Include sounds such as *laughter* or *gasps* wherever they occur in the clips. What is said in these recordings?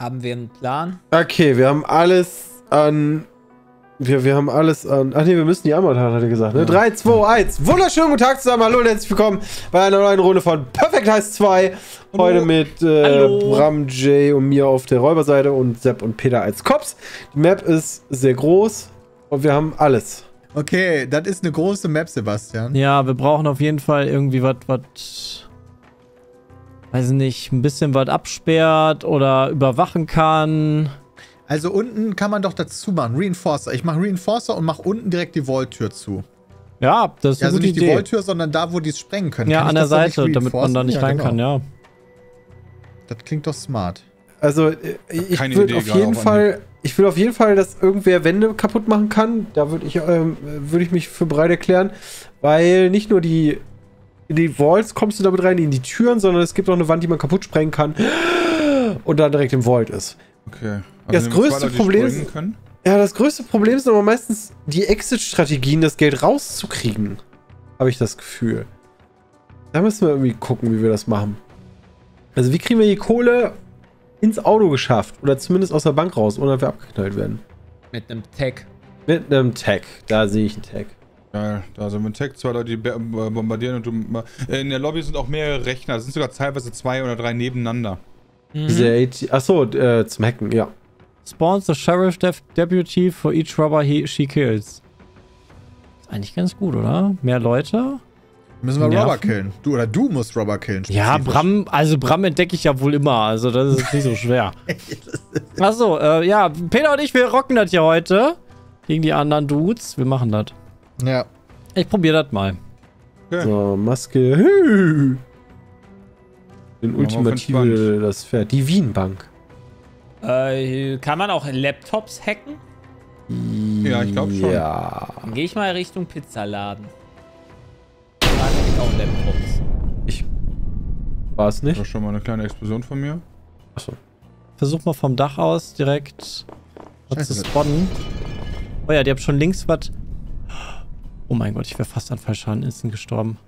Haben wir einen Plan? Okay, wir haben alles an. Wir, wir haben alles an. Ach nee, wir müssen die Antwort haben, hat er gesagt. Ne? 3, 2, 1. Wunderschönen guten Tag zusammen. Hallo und herzlich willkommen bei einer neuen Runde von Perfect Heist 2. Hallo. Heute mit äh. Bram, Jay und mir auf der Räuberseite und Sepp und Peter als Cops. Die Map ist sehr groß und wir haben alles. Okay, das ist eine große Map, Sebastian. Ja, wir brauchen auf jeden Fall irgendwie was, was, weiß nicht, ein bisschen was absperrt oder überwachen kann. Also unten kann man doch dazu machen. Reinforcer. Ich mache Reinforcer und mache unten direkt die Vault-Tür zu. Ja, das ist Ja, eine also gute nicht die Idee. Vault-Tür, sondern da, wo die es sprengen können. ja, Kann an ich der Seite, damit man da nicht Ja, rein genau. kann, ja. Das klingt doch smart. Also, äh, ich Keine würde Idee auf jeden Fall. Ich will auf jeden Fall, dass irgendwer Wände kaputt machen kann. Da würde ich, ähm, würde ich mich für bereit erklären. Weil nicht nur die. In die Vaults kommst du damit rein, in die Türen, sondern es gibt auch eine Wand, die man kaputt sprengen kann. Und dann direkt im Vault ist. Okay. Das nehmen wir größte die Problem ist-? Ja, das größte Problem sind aber meistens die Exit-Strategien, das Geld rauszukriegen. Habe ich das Gefühl. Da müssen wir irgendwie gucken, wie wir das machen. Also, wie kriegen wir die Kohle ins Auto geschafft? Oder zumindest aus der Bank raus, ohne dass wir abgeknallt werden? Mit einem Tag. Mit einem Tag. Da sehe ich einen Tag. Geil. Da sind wir Tech, zwei Leute, die äh, bombardieren und du. In der Lobby sind auch mehrere Rechner. Es sind sogar teilweise zwei oder drei nebeneinander. Diese AT Achso, äh, zum Hacken, ja. Spawns the Sheriff Def Deputy for each robber he, she kills. Ist eigentlich ganz gut, oder? Mehr Leute? Müssen wir Nerven? Robber killen. Du oder du musst Robber killen. Ja. Bram, also Bram entdecke ich ja wohl immer, also das ist nicht so schwer. *laughs* Achso, äh, ja, Peter und ich, wir rocken das hier heute. Gegen die anderen Dudes. Wir machen das. Ja. Ich probiere das mal. Okay. So, Maske. Hü. Den Ultimative, das Pferd. Die Wienbank. Äh, kann man auch Laptops hacken? Ja, ich glaub schon. Ja. Dann gehe ich mal Richtung Pizzaladen. Da gibt auch Laptops. Ich. War es Das nicht? war schon mal eine kleine Explosion von mir. Achso. Versuch mal vom Dach aus direkt was zu spotten. Oh ja, die haben schon links was. Oh mein Gott, ich wäre fast an Fallschaden instant gestorben.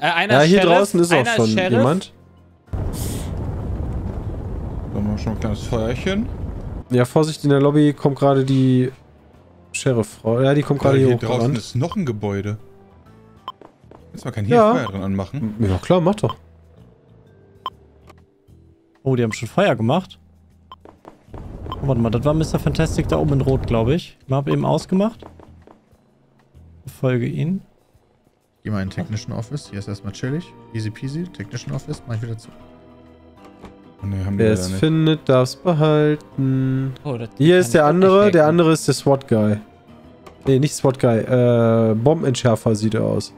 Äh, einer Ja, hier Sheriff, draußen ist auch einer schon Sheriff. jemand. Da haben wir schon ein kleines Feuerchen. Ja, Vorsicht, in der Lobby kommt gerade die Sheriff-Frau. Ja, die kommt gerade Hier, hier hier draußen ist noch ein Gebäude. Jetzt mal kein hier Ja. Feuer dran anmachen. Ja, klar, mach doch. Oh, die haben schon Feuer gemacht. Oh, warte mal, das war Mr. Fantastic da oben in Rot, glaube ich. Ich habe eben ausgemacht. Folge ihn. Geh mal in den Technischen Office. Hier ist erstmal chillig. Easy peasy. Technischen Office. Mach ich wieder zu. Oh, nee, Wer es nicht. findet, darf es behalten. Oh, Hier ist der andere. Der andere ist der SWAT-Guy. Nee, nicht SWAT-Guy. Äh, Bombenentschärfer sieht er aus.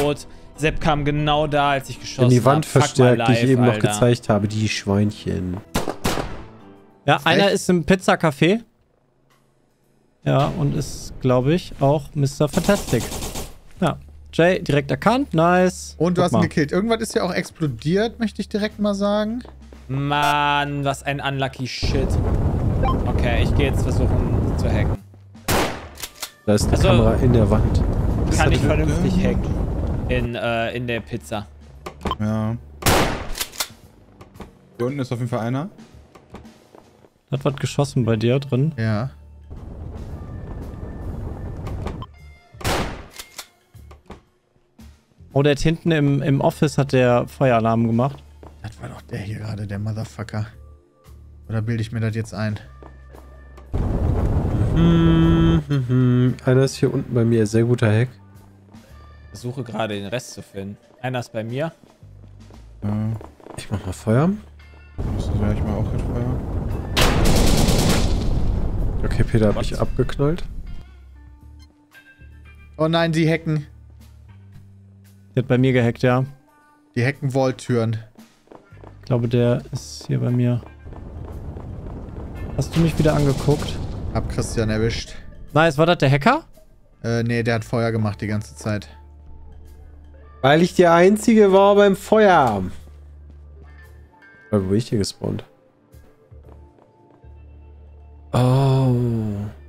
Tot. Sepp kam genau da, als ich geschossen In habe. die Wand Fuck verstärkt, my die ich eben noch Alter. gezeigt habe. Die Schweinchen. Ja, Echt? einer ist im Pizzacafé. Ja, und ist, glaube ich, auch Mr. Fantastic. Ja. Jay, direkt erkannt. Nice. Und du Guck hast ihn mal. gekillt. Irgendwas ist ja auch explodiert, möchte ich direkt mal sagen. Mann, was ein unlucky Shit. Okay, ich gehe jetzt versuchen zu hacken. Da ist eine Also- Kamera in der Wand. Kann ich vernünftig hacken. In, äh, in der Pizza. Ja. Hier unten ist auf jeden Fall einer. Hat was geschossen bei dir drin. Ja. Oh, der hat hinten im, im Office hat der Feueralarm gemacht. Das war doch der hier gerade, der Motherfucker. Oder bilde ich mir das jetzt ein? Hm, hm, hm. Einer ist hier unten bei mir. Sehr guter Hack. Versuche gerade den Rest zu finden. Einer ist bei mir. Ja. Ich mach mal Feuer. Wäre ich mal auch mit Feuer. Okay, Peter hat Was? mich abgeknallt. Oh nein, die hacken. Der hat bei mir gehackt, ja. Die hacken Vault-Türen. Ich glaube, der ist hier bei mir. Hast du mich wieder angeguckt? Hab Christian erwischt. Nice, war das der Hacker? Äh, nee, der hat Feuer gemacht die ganze Zeit. Weil ich der Einzige war beim Feuer. Weil, wo bin ich hier gespawnt? Oh.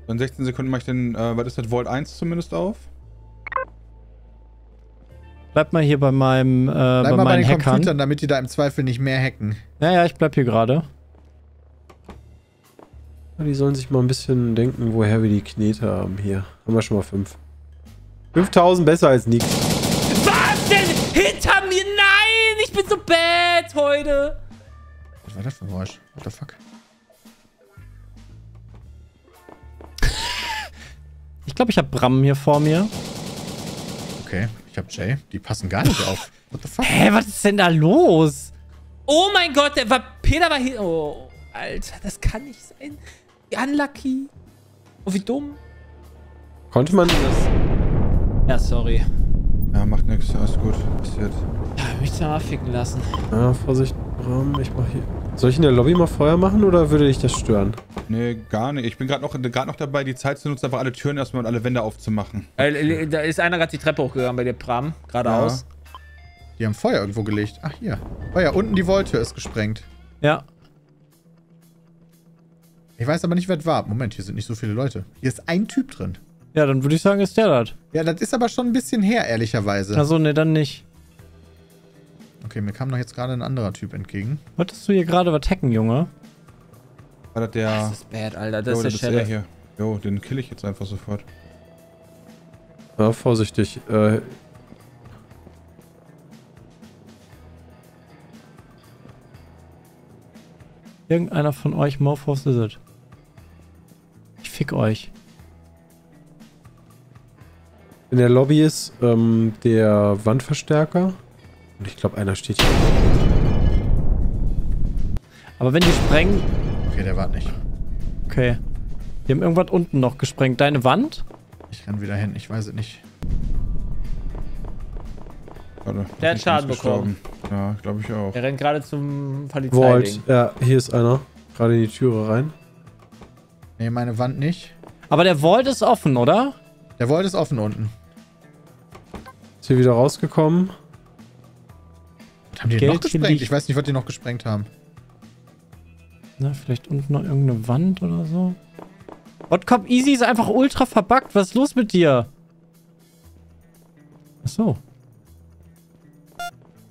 So in 16 Sekunden mache ich den, äh, was ist das, Vault 1 zumindest auf? Bleib mal hier bei meinem, äh, bei Bleib mal bei meinen den Hackern. Computern, damit die da im Zweifel nicht mehr hacken. Ja, ja, ich bleib hier gerade. Die sollen sich mal ein bisschen denken, woher wir die Knete haben. Hier, haben wir schon mal fünf. 5000 besser als nix. Bad heute. Was war das für ein Geräusch? What the fuck? *laughs* Ich glaube, ich habe Bram hier vor mir. Okay, ich hab Jay. Die passen gar nicht auf. What the fuck? Hä, was ist denn da los? Oh mein Gott, der war. Peter war hier. Oh, Alter, das kann nicht sein. Wie unlucky. Oh, wie dumm. Konnte man das? Ja, sorry. Ja, macht nichts, alles gut. Passiert. Ja, mich da mal ficken lassen. Ah, Vorsicht, Bram, ich mach hier. Soll ich in der Lobby mal Feuer machen oder würde dich das stören? Nee, gar nicht. Ich bin gerade noch, grad noch dabei, die Zeit zu nutzen, einfach alle Türen erstmal und alle Wände aufzumachen. Äh, da ist einer gerade die Treppe hochgegangen bei dir, Pram. Geradeaus. Die haben Feuer irgendwo gelegt. Ach, hier. Oh ja, unten die Wolltür ist gesprengt. Ja. Ich weiß aber nicht, wer das war. Moment, hier sind nicht so viele Leute. Hier ist ein Typ drin. Ja, dann würde ich sagen, ist der das. Ja, das ist aber schon ein bisschen her, ehrlicherweise. Achso, ne, dann nicht. Okay, mir kam doch jetzt gerade ein anderer Typ entgegen. Wolltest du hier gerade was hacken, Junge? War das der. Das ist bad, Alter. Das Jo, ist der er Sheriff. hier. Jo, den kill ich jetzt einfach sofort. Ja, vorsichtig. Äh, Irgendeiner von euch Mofos ist es. Ich fick euch. in der Lobby ist ähm, der Wandverstärker. Und ich glaube, einer steht hier. Aber wenn die sprengen... Okay, der war nicht. Okay. Die haben irgendwas unten noch gesprengt. Deine Wand? Ich renn wieder hin. Ich weiß es nicht. Warte, Der hat Schaden gestorben. Ja, glaube ich auch. Er rennt gerade zum Vault. Polizeiding. Ja, hier ist einer. Gerade in die Türe rein. Nee, meine Wand nicht. Aber der Vault ist offen, oder? Der Vault ist offen unten. Ist hier wieder rausgekommen. Haben die Geld noch gesprengt? liegt. Ich weiß nicht, was die noch gesprengt haben. Na, vielleicht unten noch irgendeine Wand oder so. Botcop Easy ist einfach ultra verbuggt. Was ist los mit dir? Ach so.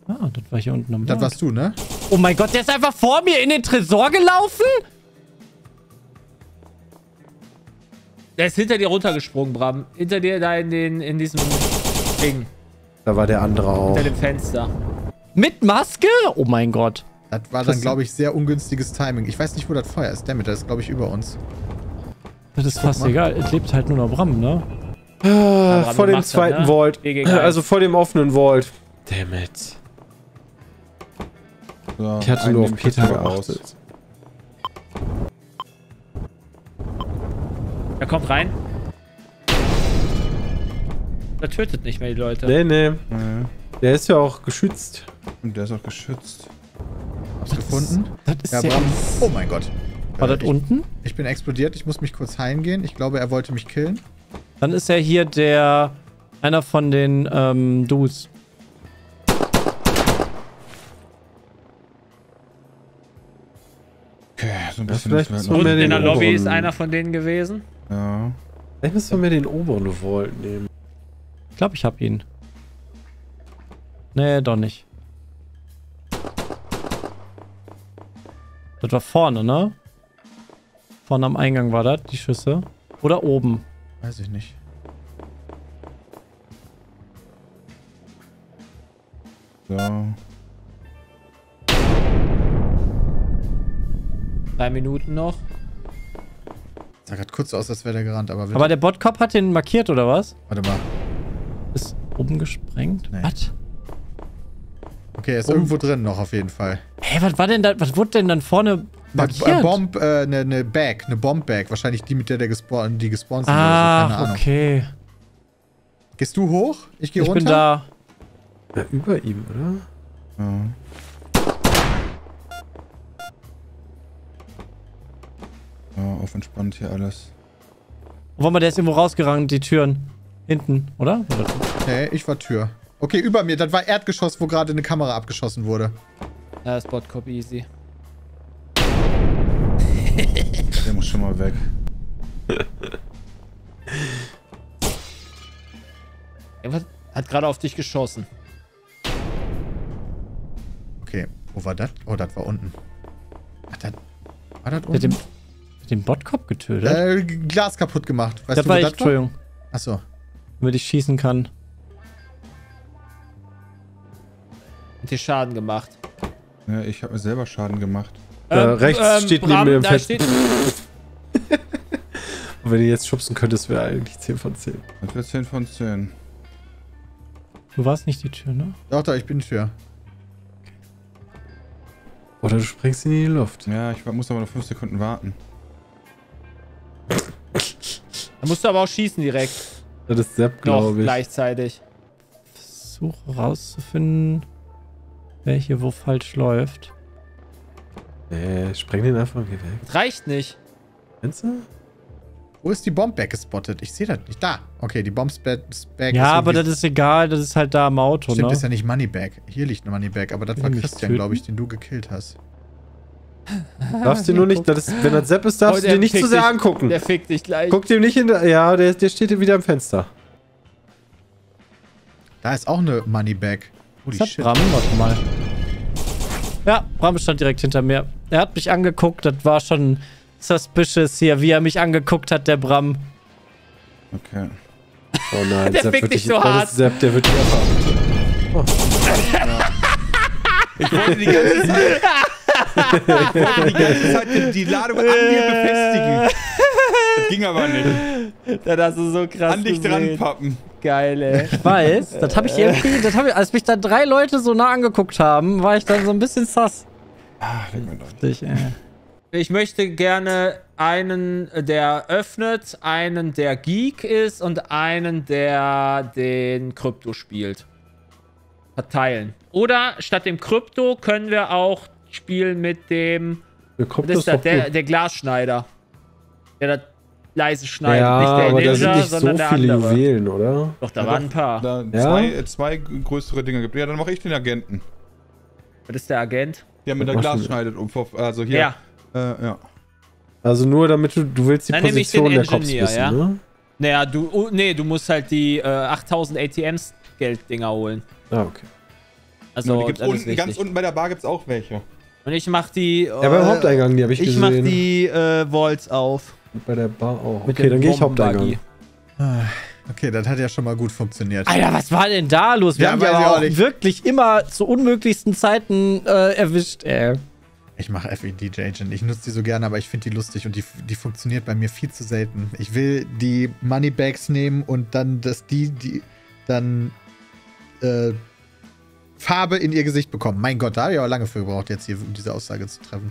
Ah, das war hier unten am Das warst du, ne? Oh mein Gott, der ist einfach vor mir in den Tresor gelaufen? Der ist hinter dir runtergesprungen, Bram. Hinter dir da in, den, in diesem Ding. Da war der andere auch. Hinter dem Fenster. Mit Maske? Oh mein Gott. Das war dann, glaube ich, sehr ungünstiges Timing. Ich weiß nicht, wo das Feuer ist. Damit, das ist, glaube ich, über uns. Das ist fast egal. Es lebt halt nur noch Bram, ne? Ah, vor dem zweiten ne? Vault. Also vor dem offenen Vault. Damn it. So, Ich hatte nur auf Peter geachtet. Er kommt rein. Er tötet nicht mehr die Leute. Nee, nee. Der ist ja auch geschützt. Und der ist auch geschützt. Hab's gefunden. Das ist Ja, ja... Bram. Oh mein Gott. war Äh, das ich, unten? ich bin explodiert. Ich muss mich kurz heilen gehen. Ich glaube, er wollte mich killen. Dann ist er hier der... Einer von den ähm, Dudes. Okay, so ein bisschen vielleicht müssen so wir halt in der Lobby oberen- ist einer von denen gewesen. Ja. Vielleicht müssen wir mir den oberen Vault nehmen. Ich glaube, ich hab ihn. Nee, doch nicht. Das war vorne, ne? Vorne am Eingang war das, die Schüsse. Oder oben. Weiß ich nicht. So. Drei Minuten noch. Sah gerade kurz aus, als wäre der gerannt, aber, Aber der Botcop hat den markiert, oder was? Warte mal. Ist oben gesprengt? Nee. Was? Okay, er ist Um- irgendwo drin noch auf jeden Fall. Hä, was war denn da? Was wurde denn dann vorne Eine markiert? Bomb, äh, eine, eine Bag, eine Bomb-Bag. Wahrscheinlich die, mit der der gespawnt, die gespawnt sind. so, Ah, keine Ahnung. okay. Gehst du hoch? Ich gehe Ich runter. bin da. Ja, über ihm, oder? Ja. Ja, auf entspannt hier alles. Oh, warte mal, der ist irgendwo rausgerannt, die Türen. Hinten, oder? Oder- Nee, ich war Tür. Okay, über mir. Das war Erdgeschoss, wo gerade eine Kamera abgeschossen wurde. Da ist Botcop easy. *laughs* Der muss schon mal weg. *laughs* Irgendwas hat gerade auf dich geschossen. Okay, wo war das? Oh, das war unten. Ach, das, war das Mit dem, unten? mit dem Botcop getötet? Äh, Glas kaputt gemacht. Weißt das du, war wo ich, das war? Entschuldigung. Achso. Damit ich schießen kann. Hat dir Schaden gemacht. Ja, ich habe mir selber Schaden gemacht. Da rechts steht neben mir im da Fest- steht, *laughs* Und wenn du jetzt schubsen könntest, wäre eigentlich 10 von 10. Das wäre 10 von 10. Du warst nicht die Tür, ne? Doch, doch, ich bin Tür. Oder du springst in die Luft. Ja, ich muss aber noch 5 Sekunden warten. Da musst du aber auch schießen direkt. Das ist Sepp, glaube ich. gleichzeitig. Versuche rauszufinden, welche wo falsch läuft. Nee, spreng den einfach und geh weg. Das reicht nicht. Meinst du? Wo ist die Bombback gespottet? Ich sehe das nicht. Da. Okay, die Bombsback Ja, aber das ist egal, das ist halt da am Auto, Stimmt, ne? das ist ja nicht Moneybag. Hier liegt eine Moneybag, aber das war Christian, glaube ich, den du gekillt hast. Darfst du nur nicht, das ist, wenn das Sepp ist, darfst Oh, du der dir nicht zu sehr dich. angucken. Der fickt dich gleich. Guck dem nicht in der. Ja, der, der steht wieder im Fenster. Da ist auch eine Moneybag. Holy Das hat shit. Bram, warte mal. Ja, Bram stand direkt hinter mir. Er hat mich angeguckt, das war schon suspicious hier, wie er mich angeguckt hat, der Bram. Okay. Oh nein, *laughs* Der fickt wird dich so das hart. ist Sepp, der wird dich einfach. Ich wollte die ganze Zeit. ich wollte die ganze Zeit die, Ladung an mir befestigen. Das ging aber nicht. Das hast du so krass An dich gesehen. dran pappen. Geil, ey. Ich weiß, das habe ich irgendwie, das hab ich, als mich da drei Leute so nah angeguckt haben, war ich dann so ein bisschen sass. Ah, doch. Ich, äh. Ich möchte gerne einen, der öffnet, einen, der Geek ist und einen, der den Krypto spielt. Verteilen. Oder statt dem Krypto können wir auch spielen mit dem. Der Krypto ist Der, gut. der Glasschneider. Der das leise schneidet. Ja, nicht der aber Ninja, da sind nicht sondern so der viele andere. Juwelen, oder? Doch, da Ja, waren doch. ein paar. Da Ja? zwei, äh, zwei größere Dinger gibt. Ja, dann mache ich den Agenten. Was ist der Agent? Der mit der Glas schneidet. Um, also hier. Ja. Äh, ja. Also nur damit du, du willst die Dann nehme ich den Position der Cops wissen, ja? ne? Naja, du, oh, nee, du musst halt die äh, 8000 ATMs Gelddinger holen. Ah, okay. Also, gibt's ist unten, ganz unten bei der Bar gibt es auch welche. Und ich mach die. Ja, beim Haupteingang, die habe ich, Ich gesehen. mach die äh, Vaults auf. Und bei der Bar auch. Okay, dann gehe ich. Haupteingang. Okay, das hat ja schon mal gut funktioniert. Alter, was war denn da los? Wir Ja, haben ich aber auch auch nicht. wirklich immer zu unmöglichsten Zeiten äh, erwischt, ey. Ich mache FEDJ Agent. Ich nutze die so gerne, aber ich finde die lustig und die, die funktioniert bei mir viel zu selten. Ich will die Moneybags nehmen und dann, dass die, die dann äh, Farbe in ihr Gesicht bekommen. Mein Gott, da habe ich aber lange für gebraucht, jetzt hier um diese Aussage zu treffen.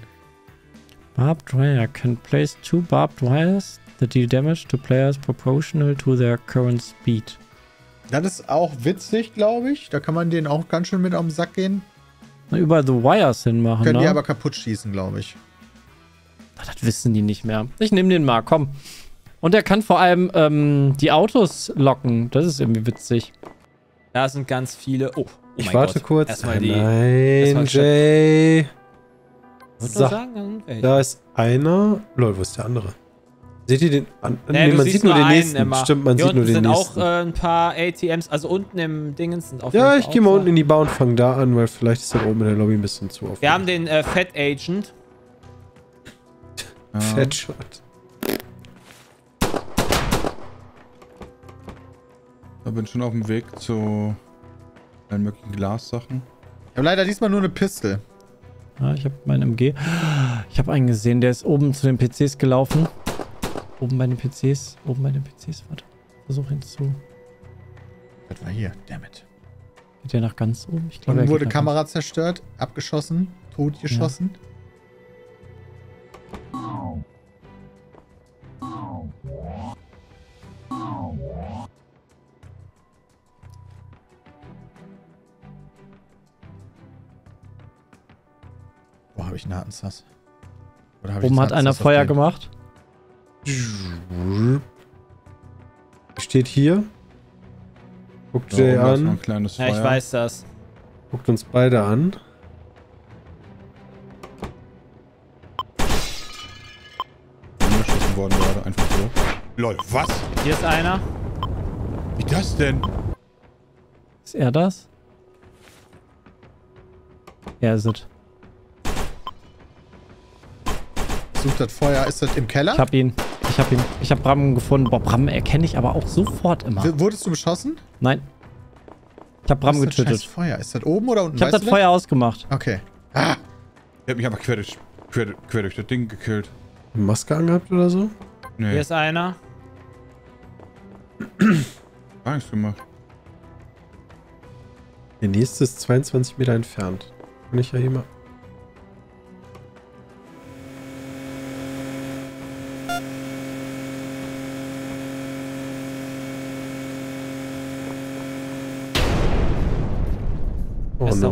Barbed wire can place two barbed wires that deal damage to players proportional to their current speed. Das ist auch witzig, glaube ich. Da kann man denen auch ganz schön mit den Sack gehen. Überall the wires hinmachen, Können ne? die aber kaputt schießen, glaube ich. Ach, das wissen die nicht mehr. Ich nehme den mal, komm. Und er kann vor allem ähm, die Autos locken. Das ist irgendwie witzig. Da sind ganz viele. Oh, oh Ich mein warte Gott. kurz. Erstmal die. Nein, erstmal Jay. Würd So, nur sagen, da ist einer. Lol, wo ist der andere? Seht ihr den? An Nee, nee, du man sieht nur den einen nächsten. immer. Stimmt, man Hier sieht nur den sind nächsten. auch äh, ein paar ATMs. Also unten im Dingens sind auch ja, ich gehe mal unten in die Bar und fange da an, weil vielleicht ist da oben in der Lobby ein bisschen zu auf. Wir haben den äh, Fat Agent. Ja. Headshot. Da bin schon auf dem Weg zu allen möglichen Glassachen. Ich habe leider diesmal nur eine Pistole. Ja, ich habe meinen MG. Ich habe einen gesehen, der ist oben zu den PCs gelaufen. Oben bei den PCs. Oben bei den PCs. Warte. Versuch ihn zu. Das war hier. Damn it. Geht der nach ganz oben? Ich glaube, Und wurde Kamera zerstört, abgeschossen, totgeschossen. Wo habe ich einen harten Sass? Oder hab ich Oben hat einer Feuer den? gemacht. Steht hier. Guckt Jay noch an. ein kleines Ja, ich weiß das. Guckt uns beide an. Angeschossen worden gerade, einfach so. Lol, was? Hier ist einer. Wie das denn? Ist er das? Er ist es. Sucht das Feuer. Ist das im Keller? Ich hab ihn. Ich hab ihn. Ich hab Bram gefunden. Boah, Bram erkenne ich aber auch sofort immer. W- Wurdest du beschossen? Nein. Ich hab Bram Was ist das getötet. Feuer. Ist das oben oder unten? Ich hab Weißt das Feuer ausgemacht. Okay. Ah, Der hat mich einfach quer durch, quer, quer durch das Ding gekillt. Eine Maske angehabt oder so? Nee, Hier ist einer. nichts gemacht. Der nächste ist 22 Meter entfernt. Kann ich ja hier mal.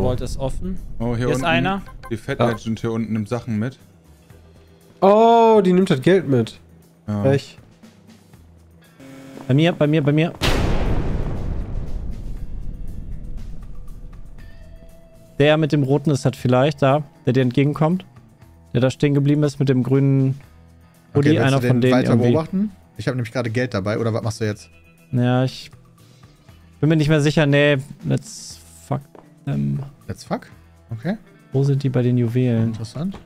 Vault ist offen. Oh, hier, Hier unten. ist einer. Die Fat Ah. Legend hier unten nimmt Sachen mit. oh, die nimmt das Geld mit. Ja. Frech. Bei mir, bei mir, bei mir. Der mit dem roten ist halt vielleicht da, der dir entgegenkommt. Der da stehen geblieben ist mit dem grünen Hoodie. willst einer du von den denen weiter irgendwie. beobachten? Ich habe nämlich gerade Geld dabei. Oder was machst du jetzt? Ja, ich bin mir nicht mehr sicher. Nee, let's them. Let's fuck? Okay, Wo sind die bei den Juwelen? interessant.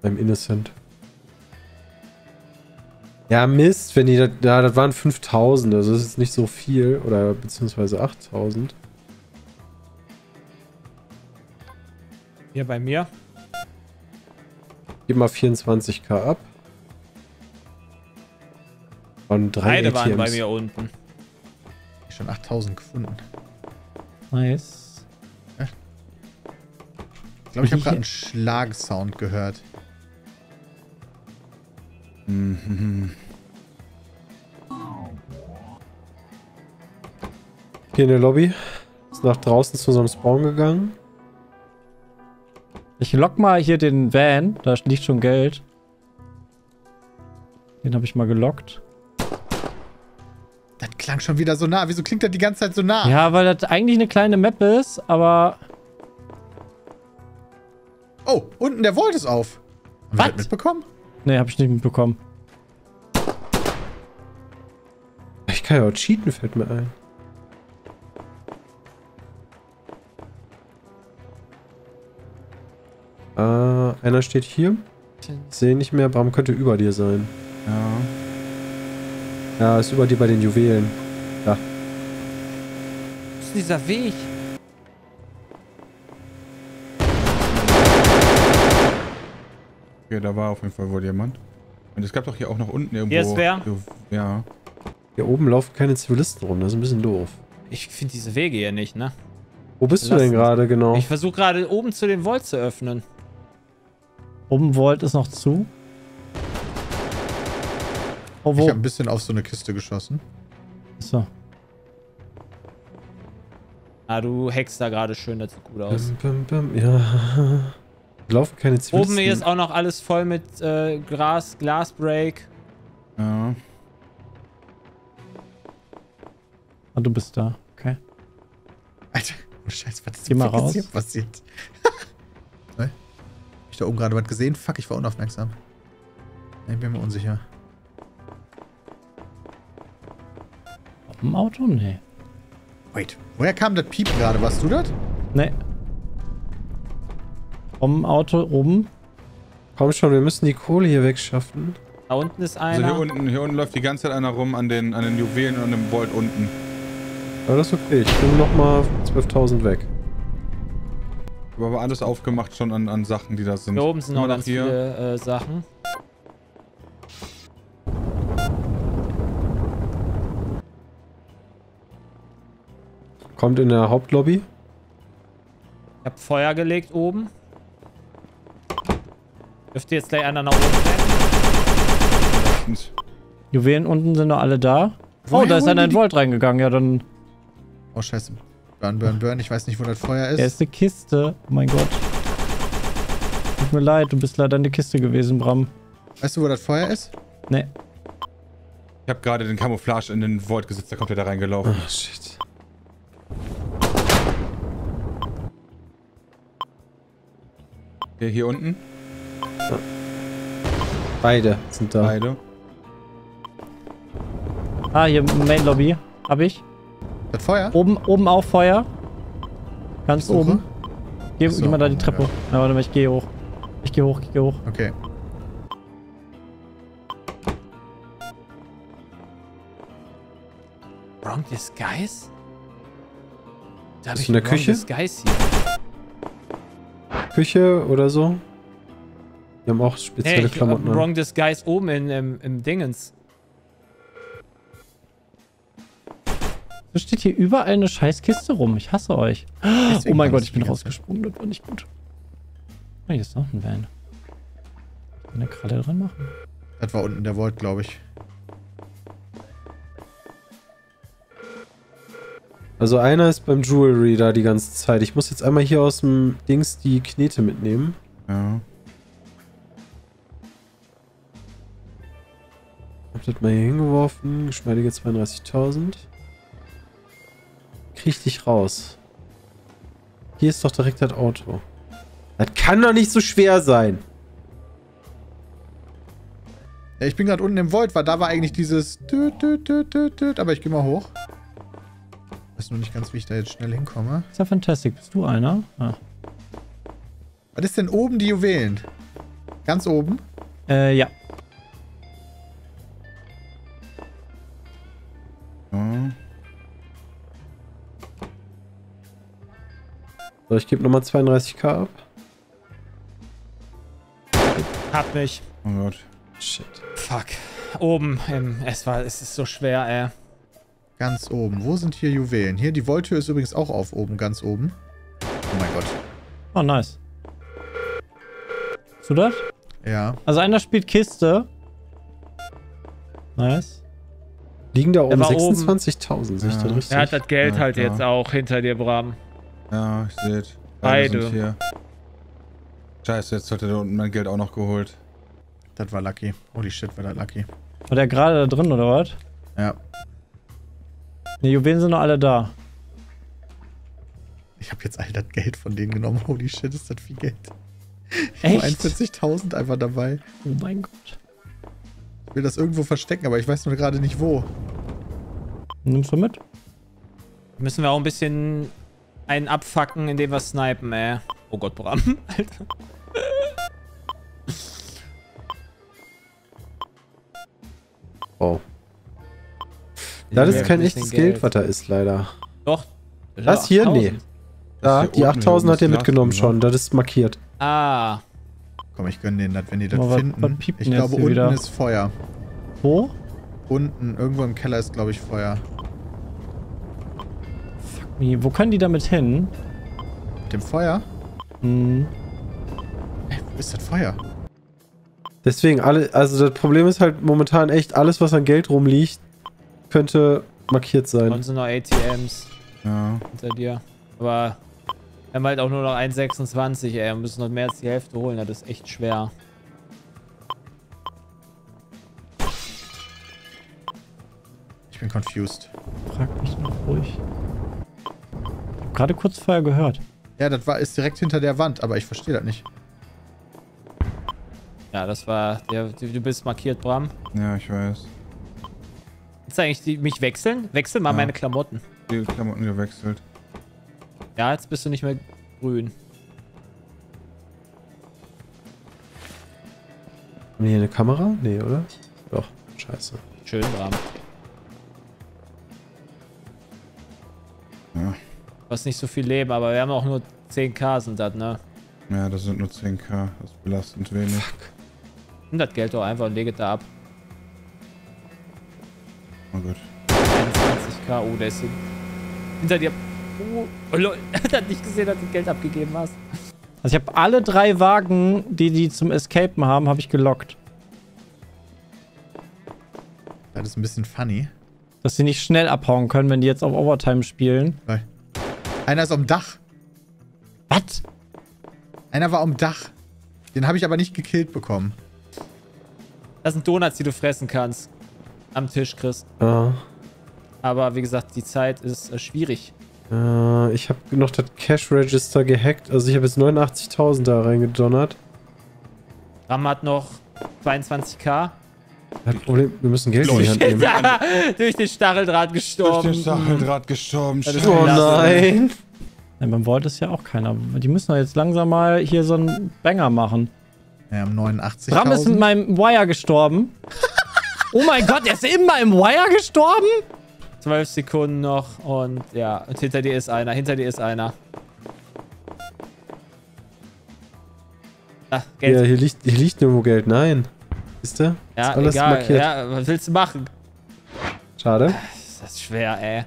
Beim Innocent. Ja, Mist, wenn die da, ja, das waren 5000, also das ist nicht so viel, oder beziehungsweise 8000. Hier bei mir. Gib mal 24k ab. Und drei Beide waren bei mir unten. Ich schon 8000 gefunden. Nice. Ich glaube, ich habe gerade einen Schlagsound gehört. Mhm. Hier in der Lobby. Ist nach draußen zu unserem Spawn gegangen. Ich lock mal hier den Van. Da liegt schon Geld. Den habe ich mal gelockt. Klang schon wieder so nah. Wieso klingt das die ganze Zeit so nah? Ja, weil das eigentlich eine kleine Map ist, aber Oh, unten der Volt ist auf. Haben Was? mitbekommen? nee, habe ich nicht mitbekommen. Ich kann ja auch cheaten, fällt mir ein. Äh, einer steht hier. Ich sehe ihn nicht mehr. Bram könnte über dir sein. Ja. Ja, ist über dir bei den Juwelen. Wo ist dieser Weg? Okay, da war auf jeden Fall wohl jemand. Und es gab doch hier auch noch unten irgendwo. Hier ist wer? Ja. Hier oben laufen keine Zivilisten rum. Das ist ein bisschen doof. Ich finde diese Wege hier nicht, ne? Wo bist du Lass denn uns- gerade genau? Ich versuche gerade oben zu den Vault zu öffnen. Oben Vault ist noch zu. Oh, Ich wo? habe ein bisschen auf so eine Kiste geschossen. So. Ah, du hackst da gerade schön, das sieht gut aus. Bim, bim, bim. Ja. *laughs* Laufen keine Zivilisten. Oben hier ist auch noch alles voll mit äh, Gras, Glasbreak. Ja. Ah, du bist da. Okay. Alter, oh Scheiße, was ist Geh mal denn raus. hier passiert? *laughs* Hab ich da oben gerade was gesehen? Fuck, ich war unaufmerksam. Ich bin mir unsicher. Im Auto? Nee. Wait, woher kam das Piepen gerade? Warst du das? Nee. Vom Auto oben. Komm schon, wir müssen die Kohle hier wegschaffen. Da unten ist Also einer. hier unten, hier unten läuft die ganze Zeit einer rum an den, an den Juwelen und an dem Vault unten. Aber das ist okay. Ich bringe nochmal 12.000 weg. Aber alles aufgemacht schon an, an Sachen, die da sind. Hier oben sind noch ganz viele äh, Sachen. Kommt in der Hauptlobby. Ich hab Feuer gelegt oben. Dürfte jetzt gleich einer nach oben rennen. Juwelen unten sind noch alle da. Woher oh, da ist einer in Vault reingegangen. Ja, dann. Oh, scheiße. Burn, burn, burn. Ich weiß nicht, wo das Feuer ist. Er ist eine Kiste. Oh mein Gott. Tut mir leid, du bist leider eine Kiste gewesen, Bram. Weißt du, wo das Feuer ist? Nee. Ich habe gerade den Camouflage in den Vault gesetzt, da kommt er da reingelaufen. Ach, shit. Hier, hier unten. Beide sind da. Beide. Ah, hier Main Lobby. Hab ich. Das Feuer? Oben, oben auch Feuer. Ganz oben. Geh, So, geh mal da die Treppe. Ja, warte mal, ich gehe hoch. Ich gehe hoch, ich gehe hoch. Okay. Wrong Disguise? Da hab Ist ich in der Wrong Küche? Disguise hier. Küche oder so. Die haben auch Nee, spezielle ich, Klamotten an. Wrong Disguise oben in, im, im Dingens. So steht hier überall eine Scheißkiste rum. Ich hasse euch. Deswegen oh mein Gott, ich bin rausgesprungen. Das war nicht gut. Ah, hier ist noch ein Van. Eine Kralle dran machen. Das war unten der Vault, glaube ich. Also einer ist beim Jewelry da die ganze Zeit. Ich muss jetzt einmal hier aus dem Dings die Knete mitnehmen. Ja. Hab das mal hier hingeworfen. Geschmeidige 32.000. Krieg dich raus. Hier ist doch direkt das Auto. Das kann doch nicht so schwer sein. Ja, ich bin gerade unten im Vault, weil da war eigentlich dieses aber ich gehe mal hoch. Nur nicht ganz, wie ich da jetzt schnell hinkomme. Ist ja fantastisch. Bist du einer? Ah. Was ist denn oben die Juwelen? Ganz oben? Äh, ja. So, ich gebe nochmal 32k ab. Hat mich. Oh Gott. Shit. Fuck. Oben im. Es war. Es ist so schwer, ey. Ganz oben. Wo sind hier Juwelen? Hier, die Vaulttür ist übrigens auch auf oben, ganz oben. Oh mein Gott. Oh, nice. Bist du das? Ja. Also einer spielt Kiste. Nice. Liegen da oben war oben. 26.000, sehe ich Ja. das richtig? Er hat das Geld Ja, halt klar. jetzt auch hinter dir, Bram. Ja, ich sehe es. Beide. sind hier. Scheiße, jetzt hat er da unten mein Geld auch noch geholt. Das war lucky. Holy shit, war das lucky. War der gerade da drin, oder was? Ja. Ne, Juwelen sind noch alle da. Ich habe jetzt all das Geld von denen genommen. *laughs* Holy shit, ist das viel Geld. Echt? 41.000 einfach dabei. Oh mein Gott. Ich will das irgendwo verstecken, aber ich weiß nur gerade nicht wo. Nimmst du mit? Müssen wir auch ein bisschen einen abfacken, indem wir snipen, ey. Oh Gott, Bram. *laughs* Alter. Oh. Das ist kein ein echtes Geld, Geld. was da ist, leider. Doch. Das hier? Nee. 1000. Da, die unten, hier 8000 oben hat er ist mitgenommen schon. Das ist markiert. Ah. Komm, ich gönn denen das, wenn die das was- finden. was piept ich glaube, unten wieder? ist Feuer. Wo? Unten, irgendwo im Keller ist, glaube ich, Feuer. Fuck me. Wo können die damit hin? Mit dem Feuer? Hm. Ey, wo ist das Feuer? Deswegen, alle, also das Problem ist halt momentan echt, alles, was an Geld rumliegt, könnte markiert sein. Und sind noch ATMs Ja. hinter dir. Aber wir haben halt auch nur noch 1,26, ey. Wir müssen noch mehr als die Hälfte holen. Das ist echt schwer. Ich bin confused. Frag mich noch ruhig. Ich hab gerade kurz vorher gehört. Ja, das war, ist direkt hinter der Wand, aber ich verstehe das nicht. Ja, das war. Der, du bist markiert, Bram. Ja, ich weiß. Willst du eigentlich die, mich wechseln? Wechsel mal Ja. meine Klamotten. Die Klamotten gewechselt. Ja, jetzt bist du nicht mehr grün. Haben wir hier eine Kamera? Nee, oder? Doch. Scheiße. Schön, Bram. Ja. Du hast nicht so viel Leben, aber wir haben auch nur 10k sind das, ne? Ja, das sind nur 10k. Das ist belastend wenig. Nimm das Geld doch einfach und lege da ab. Oh Gott. 21k. Oh, der ist hin hinter dir. Oh, oh lol. *laughs* Er hat nicht gesehen, dass du Geld abgegeben hast. Also ich habe alle drei Wagen, die die zum Escapen haben, habe ich gelockt. Das ist ein bisschen funny. Dass sie nicht schnell abhauen können, wenn die jetzt auf Overtime spielen. Weil Einer ist am Dach. Was? Einer war am Dach. Den habe ich aber nicht gekillt bekommen. Das sind Donuts, die du fressen kannst. Am Tisch, Chris. Ah. Aber wie gesagt, die Zeit ist äh, schwierig. Äh, ich habe noch das Cash Register gehackt. Also ich habe jetzt 89.000 da reingedonnert. Ram hat noch 22k. Das Problem, wir müssen Geld in die Hand nehmen. *laughs* Durch den Stacheldraht Durch gestorben. den Stacheldraht gestorben. Oh nein. Ja, beim Vault ist ja auch keiner. Die müssen doch jetzt langsam mal hier so einen Banger machen. Wir haben 89.000. Bram ist mit meinem Wire gestorben. *laughs* oh mein Gott, er ist in meinem Wire gestorben? Zwölf Sekunden noch und ja, und hinter dir ist einer, hinter dir ist einer. Ah, Geld. Ja, hier liegt, hier liegt nirgendwo Geld. Nein. Siehst du? Ja, Ist alles egal. markiert. Ja, was willst du machen? Schade. Das ist schwer, ey.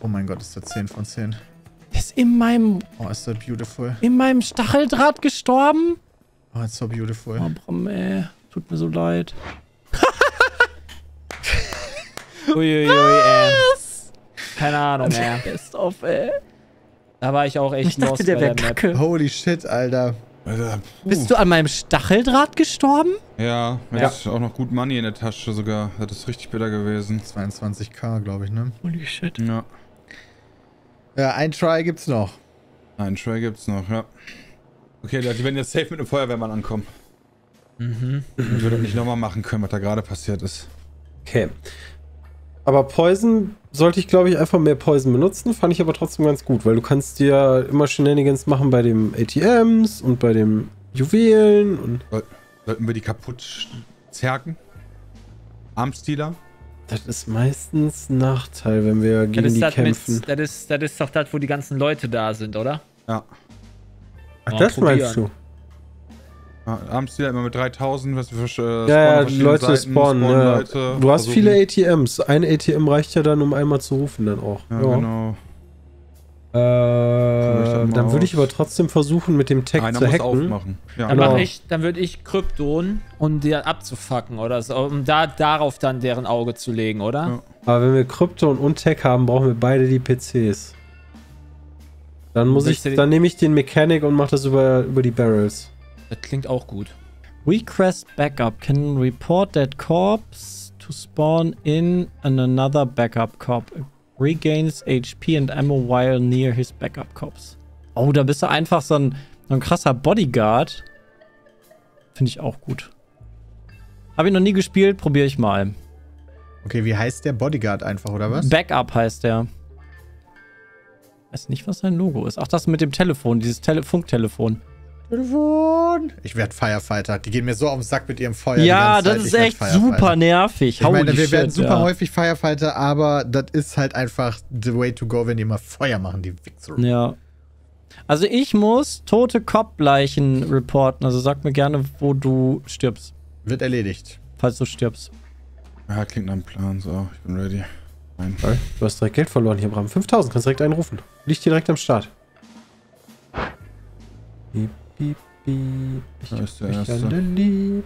Oh mein Gott, ist das 10 von 10. Er ist in meinem, Oh, ist das beautiful. in meinem Stacheldraht gestorben? Oh, it's so beautiful. Oh, Bram, ey. Tut mir so leid. Uiuiui, ey. Keine Ahnung, ey. Best of, ey. Da war ich auch echt Ich dachte, lost der bei wäre Map. kacke. Holy shit, Alter. Alter. Bist du an meinem Stacheldraht gestorben? Ja, mit Ja. auch noch gut Money in der Tasche sogar. Das ist richtig bitter gewesen. 22k, glaube ich, ne? Holy shit. Ja. Ja, ein Try gibt's noch. Ein Try gibt's noch, ja. Okay, die werden jetzt safe mit einem Feuerwehrmann ankommen. Mhm. Ich würde nicht nochmal machen können, was da gerade passiert ist. Okay. Aber Poison sollte ich, glaube ich, einfach mehr Poison benutzen. Fand ich aber trotzdem ganz gut, weil du kannst dir immer Shenanigans machen bei den ATMs und bei den Juwelen und Sollten wir die kaputt zerken? Armstealer? das ist meistens ein Nachteil, wenn wir Das gegen ist, die das, kämpfen. mit, das, ist, das ist doch das, wo die ganzen Leute da sind, oder? Ja. Ach, Mal das meinst probieren. du? Ja, Armstealer immer mit 3000, was wir für äh, Ja, ja, die Leute Seiten, spawnen. ja. Leute, du hast versuchen- viele ATMs. Ein ATM reicht ja dann, um einmal zu rufen dann auch. Ja, genau. Äh, dann dann würde ich aus. aber trotzdem versuchen, mit dem Tag Einer zu muss hacken. aufmachen. Ja, Dann, Genau. ich, dann würde ich Krypton, um dir abzufacken oder so, um da darauf dann deren Auge zu legen, oder? Ja. Aber wenn wir Krypton und Tech haben, brauchen wir beide die PCs. Dann muss ich, die- dann nehme ich den Mechanic und mache das über, über die Barrels. Das klingt auch gut. Request backup. Can report that corpse to spawn in an another backup corp. Regains HP and ammo while near his backup corpse. Oh, da bist du einfach so ein, so ein krasser Bodyguard. Finde ich auch gut. Habe ich noch nie gespielt, probiere ich mal. Okay, wie heißt der Bodyguard einfach, oder was? Backup heißt der. Weiß nicht, was sein Logo ist. Ach, das mit dem Telefon, dieses Tele Funktelefon. Telefon. Ich werde Firefighter. Die gehen mir so auf den Sack mit ihrem Feuer. die Ja, das ist echt super nervig. Ich meine, Holy wir werden shit, super ja. häufig Firefighter, aber das ist halt einfach the way to go, wenn die immer Feuer machen, die Wichser. Ja. Also ich muss tote Kopfleichen reporten. Also sag mir gerne, wo du stirbst. Wird erledigt. Falls du stirbst. Ja, klingt nach einem Plan. So, ich bin ready. Nein. Du hast direkt Geld verloren hier, Bram. 5000, kannst direkt einrufen. Liegt hier direkt am Start. Piep, piep, piep. Ich hab mich Erste. alle lieb.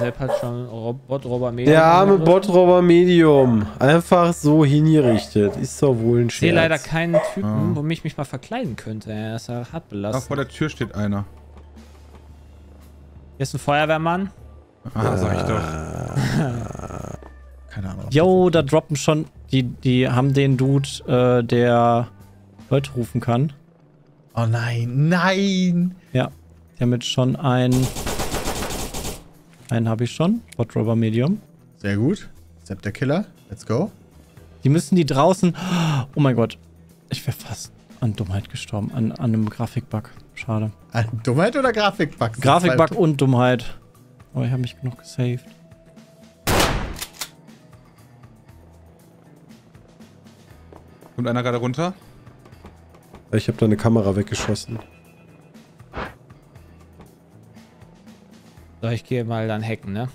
Sepp hat schon Bot-Rober Der arme Botrober Medium. Einfach so hingerichtet. Ist doch wohl ein Ich sehe Scherz. leider keinen Typen, Ah. womit ich mich mal verkleiden könnte. Er ist ja hart Da belastet. vor der Tür steht einer. Hier ist ein Feuerwehrmann. Ah, sag ich doch. *laughs* Keine Ahnung. Yo, da droppen schon. Die, die haben den Dude, äh, der Leute rufen kann. Oh nein, nein! Ja. Die haben jetzt schon einen. Einen habe ich schon. Botrober Medium. Sehr gut. Sepp der Killer. Let's go. Die müssen die draußen. Oh mein Gott. Ich wäre fast an Dummheit gestorben. An, an einem Grafikbug. Schade. Ah, Dummheit oder Grafikbug? Grafikbug und Dummheit. Aber ich habe mich genug gesaved. Kommt einer gerade runter? Ich habe da eine Kamera weggeschossen. So, ich gehe mal dann hacken, ne?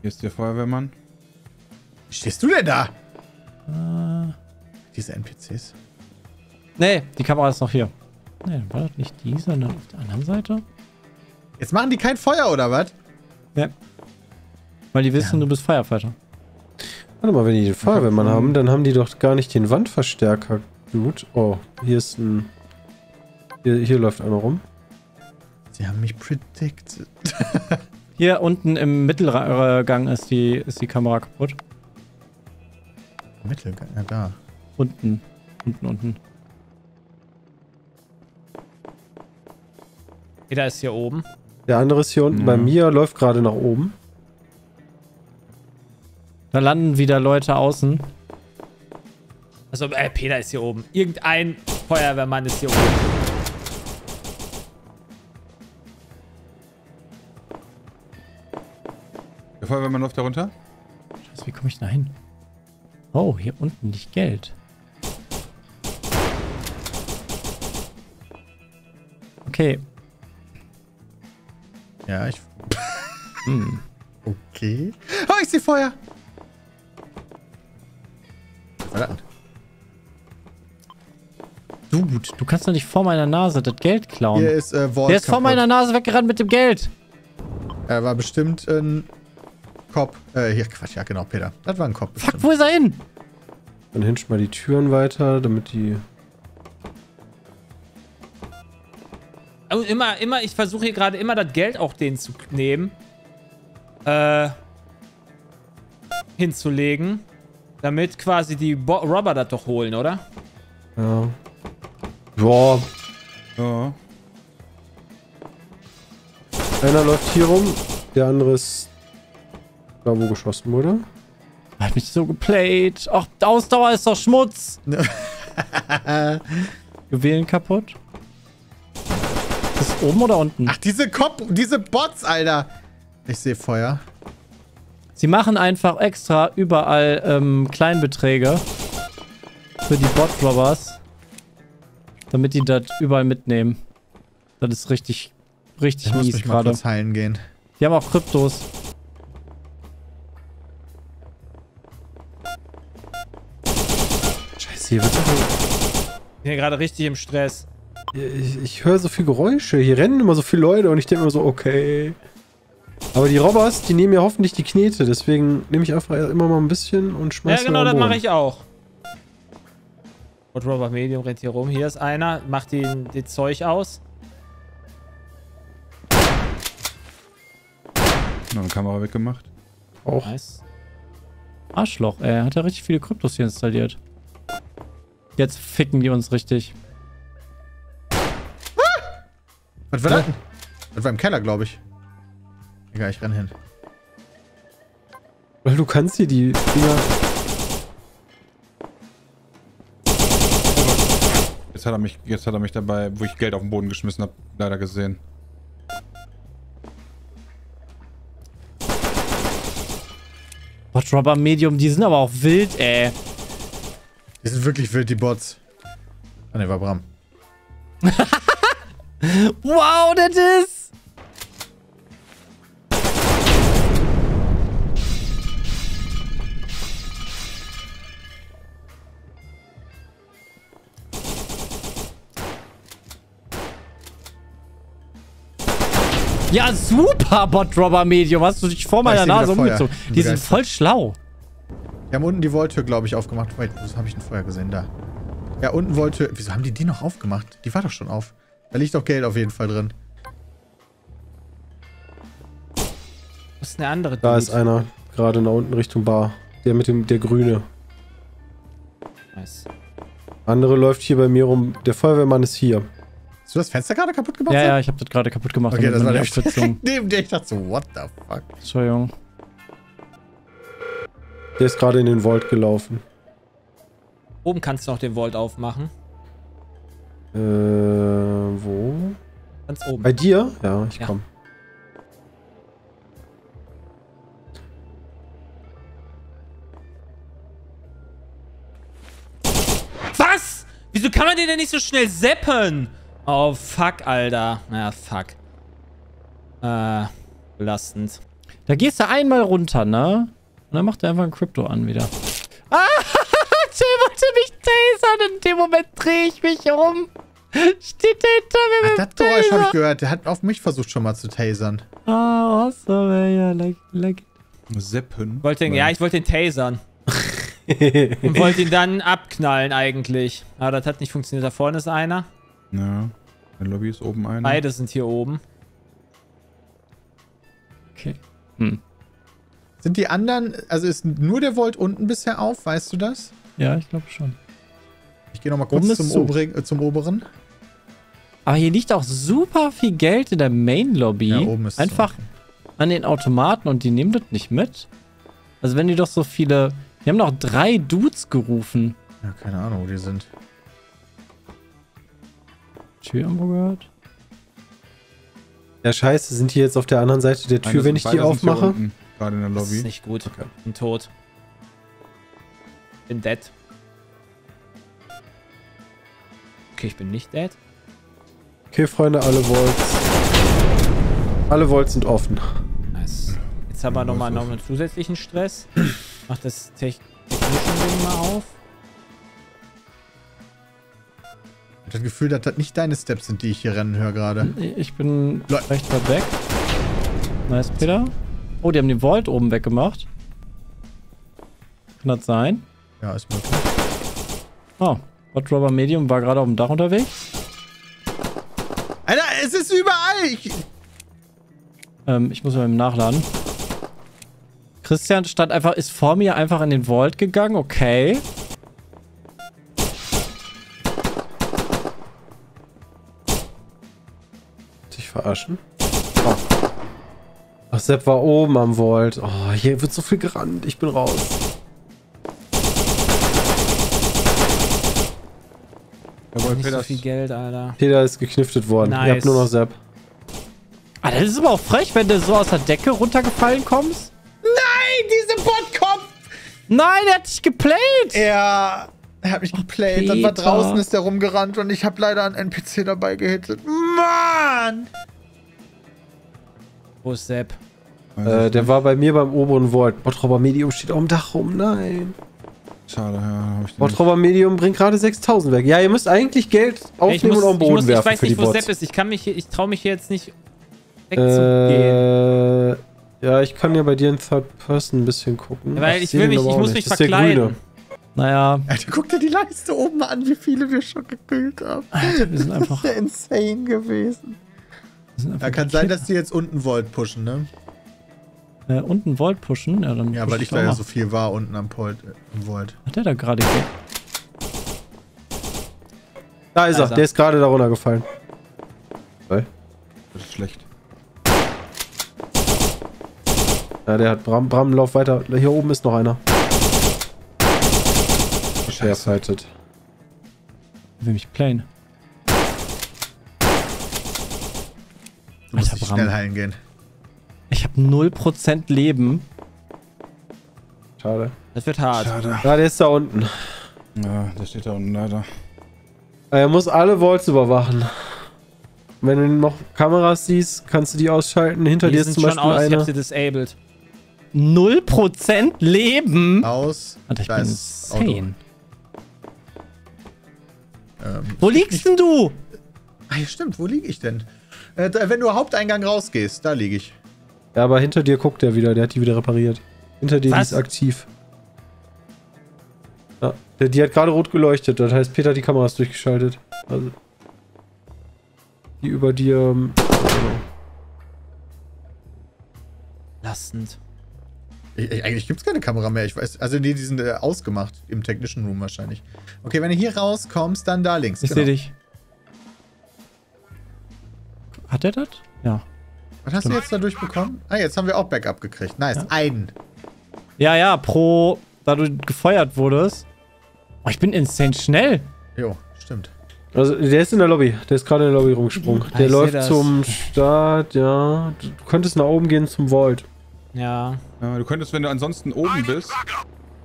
Hier ist der Feuerwehrmann. Wie stehst du denn da? Äh, Diese NPCs. nee, die Kamera ist noch hier. Nee, dann war das nicht die, sondern auf der anderen Seite. Jetzt machen die kein Feuer, oder was? Ja. Weil die wissen, du bist Firefighter. Warte mal, wenn die den Feuerwehrmann haben, dann haben die doch gar nicht den Wandverstärker. Gut. Oh, hier ist ein... Hier, hier läuft einer rum. Sie haben mich predicted. *laughs* Hier unten im Mittelgang ist die, ist die Kamera kaputt. Mittelgang, ja da. Unten. Unten, unten. Jeder ist hier oben. Der andere ist hier unten. Ja. Bei mir läuft gerade nach oben. Da landen wieder Leute außen. Also, äh, Peter ist hier oben. Irgendein Feuerwehrmann ist hier oben. Der Feuerwehrmann läuft da runter. Scheiße, wie komme ich da hin? Oh, hier unten liegt Geld. Okay. Ja, ich. Hm. Okay. Oh, ich sehe Feuer. Verdammt. Dude, du kannst doch nicht vor meiner Nase das Geld klauen. Hier ist äh, Vault Der ist vor kaputt. meiner Nase weggerannt mit dem Geld. Er war bestimmt ein Cop. Äh, hier, Quatsch, ja, genau, Peter. Das war ein Cop. Fuck, bestimmt. wo ist er hin? Dann hinsch mal die Türen weiter, damit die. Und immer, immer, ich versuche hier gerade immer das Geld auch denen zu nehmen. Äh. Hinzulegen. Damit quasi die Bo Robber das doch holen, oder? Ja. Ja, Ja. einer läuft hier rum, der andere ist da, wo geschossen wurde. Hat mich so geplayt. Ach, Ausdauer ist doch Schmutz. *laughs* Juwelen kaputt. Ist das oben oder unten? Ach, diese Cop, diese Bots, Alter. Ich sehe Feuer. Sie machen einfach extra überall ähm, Kleinbeträge für die Bot-Robbers, damit die das überall mitnehmen. Das ist richtig, richtig Ich muss mies gerade. kurz heilen gehen. Die haben auch Kryptos. Scheiße, hier wird doch. Ich bin hier gerade richtig im Stress. Ich, ich höre so viel Geräusche. Hier rennen immer so viele Leute und ich denke mir so, okay. Aber die Robbers, die nehmen ja hoffentlich die Knete. Deswegen nehme ich einfach immer mal ein bisschen und schmeiße Ja, genau, das mache ich auch. Und Robert Medium rennt hier rum. Hier ist einer, macht den, den Zeug aus. Noch eine Kamera weggemacht. Auch. Nice. Arschloch, ey. Hat er richtig viele Kryptos hier installiert. Jetzt ficken die uns richtig. Was war das? Das war im Keller, glaube ich. Egal, ich renn hin. Weil du kannst hier die Dinger. Jetzt hat er mich, jetzt hat er mich dabei, wo ich Geld auf den Boden geschmissen habe, leider gesehen. Bot Robber Medium, die sind aber auch wild, ey. Die sind wirklich wild, die Bots. Ah, ne, war Bram. *laughs* Wow, das ist. Ja, super, Bot-Robber Medium. Hast du dich vor meiner seh wieder Nase umgezogen. Die sind voll schlau. Wir haben unten die Volltür, glaube ich, aufgemacht. Wait, wo habe ich denn vorher gesehen? Da. Ja, unten Volltür. Wieso haben die die noch aufgemacht? Die war doch schon auf. Da liegt doch Geld auf jeden Fall drin. Was ist eine andere Da ist einer. Gerade nach unten Richtung Bar. Der mit dem, der Grüne. Nice. Andere läuft hier bei mir rum. Der Feuerwehrmann ist hier. Hast du das Fenster gerade kaputt gemacht? Ja, ja, ich habe das gerade kaputt gemacht. Okay, das war der die Abkürzung- *laughs* Neben der ich dachte so, what the fuck? Entschuldigung. Der ist gerade in den Vault gelaufen. Oben kannst du noch den Vault aufmachen. Äh, wo? Ganz oben. Bei dir? Ja, ich Ja. komm. Was? Wieso kann man den denn nicht so schnell seppen? Oh, fuck, Alter. Ja, fuck. Äh, belastend. Da gehst du einmal runter, ne? Und dann macht er einfach ein Krypto an wieder. Ah, *laughs* Jay wollte mich tasern. In dem Moment drehe ich mich um. Steht der hinter mir mit Das Geräusch habe ich gehört. Der hat auf mich versucht schon mal zu tasern. Ah, awesome, ja, like, like. Seppen. Wollte den, ja, ich wollte den tasern. *laughs* Und wollte ihn dann abknallen eigentlich. Aber das hat nicht funktioniert. Da vorne ist einer. Ja. Der Lobby ist oben einer. Beide sind hier oben. Okay. Hm. Sind die anderen, also ist nur der Volt unten bisher auf, weißt du das? Ja, ich glaube schon. Ich gehe nochmal kurz zum, zu. oberen, äh, zum oberen. Aber hier liegt auch super viel Geld in der Main Lobby. Ja, oben ist Einfach zu. an den Automaten und die nehmen das nicht mit. Also wenn die doch so viele... Die haben noch drei Dudes gerufen. Ja, keine Ahnung, wo die sind. Tür irgendwo gehört? Ja, scheiße, sind die jetzt auf der anderen Seite der Tür, Eine wenn ich die aufmache? unten, Gerade in der Das ist Lobby. nicht gut. Bin tot. Bin dead. Okay, ich bin nicht dead. Okay, Freunde, alle Volts. Alle Volts sind offen. Nice. Jetzt haben wir nochmal noch einen zusätzlichen Stress. Mach das Tech- technische Ding mal auf. Ich hab das Gefühl, dass das nicht deine Steps sind, die ich hier rennen höre gerade. Ich bin Le- recht weit weg. Nice, Peter. Oh, die haben den Vault oben weggemacht. Kann das sein? Ja, ist möglich. Oh, Hot Rubber Medium war gerade auf dem Dach unterwegs. Alter, es ist überall! Ich, Ähm, ich muss mal eben nachladen. Christian stand einfach, ist vor mir einfach in den Vault gegangen. Okay. Verarschen? Oh. Ach, Sepp war oben am Vault. Oh, hier wird so viel gerannt. Ich bin raus. Jawohl, Nicht so Peters. viel Geld, Alter. Peter ist gekniftet worden. Ihr Nice. habt nur noch Sepp. Ah, das ist aber auch frech, wenn du so aus der Decke runtergefallen kommst. Nein, diese Botkopf! Nein, er hat dich geplayt. Er, er hat mich geplayt. Dann war Peter. draußen, ist er rumgerannt und ich habe leider einen NPC dabei gehittet. Mann! Wo ist Sepp? Äh, der war bei mir beim oberen Vault. Bottrobber Medium steht auf dem Dach rum. Nein. Schade, ja, hab ich. Bottrobber Medium bringt gerade 6000 weg. Ja, ihr müsst eigentlich Geld ich, aufnehmen muss, und auf den ich, Boden ich werfen weiß für die nicht, wo Bots. Sepp ist. Ich kann mich hier, ich traue mich hier jetzt nicht wegzugehen. Äh, ja, ich kann ja bei dir in Third Person ein bisschen gucken. Weil ich seh will mich- ich muss nicht. mich Das ist der verkleiden. Naja, Alter, guck dir die Leiste oben an, wie viele wir schon gekillt haben. wir sind einfach. Das ist ja insane gewesen. Ja, kann sein, dass die jetzt unten Volt pushen, ne? äh, unten Vault pushen. Ja, dann Ja, weil ich da ja so viel war unten am Volt, äh, Volt. Hat der da gerade ge Da ist Da er. ist er. Der ist gerade da runtergefallen. Das ist schlecht. Ja, der hat Bram. Bram, lauf weiter. Hier oben ist noch einer. Sharefighted. will mich playen. Du musst Alter, schnell heilen gehen. Ich habe 0% Leben. Schade. Das wird hart. Schade. Ja, der ist da unten. Ja, der steht da unten leider. Er muss alle Vaults überwachen. Wenn du noch Kameras siehst, kannst du die ausschalten. Hinter Die dir ist zum Beispiel aus, ich hab eine. sie disabled. 0% Leben? Aus. Alter, ich da bin ist Auto. insane. Ähm, Wo liegst denn du? ah, ja, stimmt, wo liege ich denn? Äh, da, wenn du Haupteingang rausgehst, da liege ich. Ja, aber hinter dir guckt er wieder. Der hat die wieder repariert. Hinter dir die Was? ist aktiv. Ja, der, die hat gerade rot geleuchtet. Das heißt, Peter hat die Kameras durchgeschaltet. Also. Die über dir. ähm, Lastend. Ich, ich, eigentlich gibt es keine Kamera mehr. Ich weiß, also nee, die sind äh, ausgemacht. Im Technician Room wahrscheinlich. Okay, wenn du hier rauskommst, dann da links. Ich genau. sehe dich. Hat er das? Ja. Was hast du jetzt dadurch bekommen? Ah, jetzt haben wir auch Backup gekriegt. Nice. Ja. Einen. Ja, ja, pro, da du gefeuert wurdest. Oh, ich bin insane schnell. Jo, stimmt. Also, der ist in der Lobby. Der ist gerade in der Lobby rumgesprungen. Der läuft das. zum Start, ja. Du, du könntest nach oben gehen zum Vault. Ja. Ja, du könntest, wenn du ansonsten oben bist,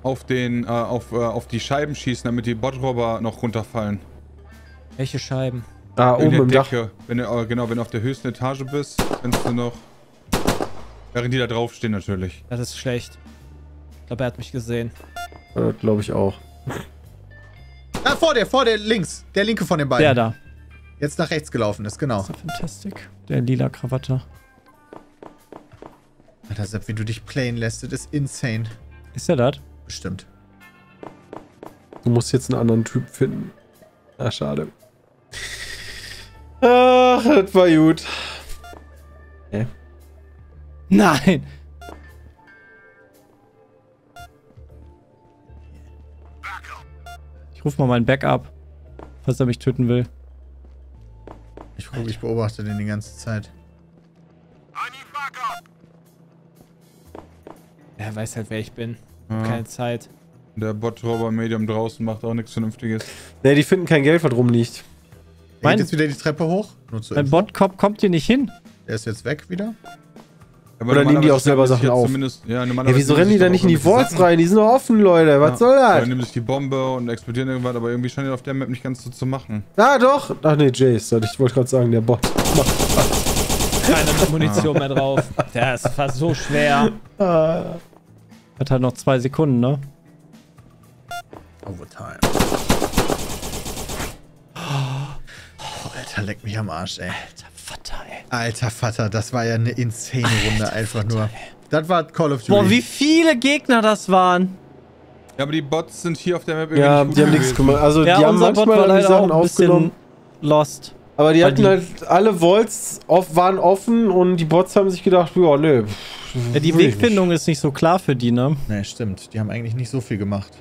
auf den, äh, auf, äh, auf die Scheiben schießen, damit die Botrobber noch runterfallen. Welche Scheiben? Ah, In oben der im Dach. Decke. Wenn du, äh, genau, wenn du auf der höchsten Etage bist, kannst du noch. Während die da draufstehen natürlich. Das ist schlecht. Ich glaube, er hat mich gesehen. Äh, Glaube ich auch. Ah, vor dir, vor dir, links. Der linke von den beiden. Der da. Jetzt nach rechts gelaufen ist, genau. Das ist ja fantastic. Der lila Krawatte. Alter, Sepp, wie du dich playen lässt, das ist insane. Ist der das? Bestimmt. Du musst jetzt einen anderen Typ finden. Ah, schade. Ach, das war gut. Nein! Ich ruf mal meinen Backup, falls er mich töten will. Ich, guck, ich beobachte den die ganze Zeit. Er weiß halt, wer ich bin. Ja. Keine Zeit. Der Bot-Robber Medium draußen macht auch nichts Vernünftiges. Ne, die finden kein Geld, was rumliegt. Er geht jetzt wieder die Treppe hoch. Mein. Botcop kommt hier nicht hin. Der ist jetzt weg wieder. Aber Oder nehmen die auch selber Sachen ja auf? Ja, Ja, wieso rennen die da nicht in die Vaults rein? Die sind doch offen, Leute. Was Ja. soll Oder das? nehmen sich die Bombe und explodieren irgendwas, aber irgendwie scheint ja auf der Map nicht ganz so zu machen. Ah, doch. Ach nee, Jace. Ich wollte gerade sagen, der Bot. Keine Munition mehr drauf. *laughs* Der ist fast so schwer. Hat halt noch zwei Sekunden, ne? Overtime. Oh, Alter, leck mich am Arsch, ey. Vater, ey. Alter Vater, das war ja eine insane Runde einfach nur. Das war Call of Duty. Boah, wie viele Gegner das waren. Ja, aber die Bots sind hier auf der Map irgendwie Ja, nicht die haben nichts gemacht. Also, Ja, die haben unser Bot manchmal war die leider Sachen auch ein bisschen lost. Aber die weil hatten die- halt alle Vaults off, waren offen und die Bots haben sich gedacht, ja, nö. Ja, die Wegfindung ist nicht so klar für die, ne? Ne, stimmt. Die haben eigentlich nicht so viel gemacht.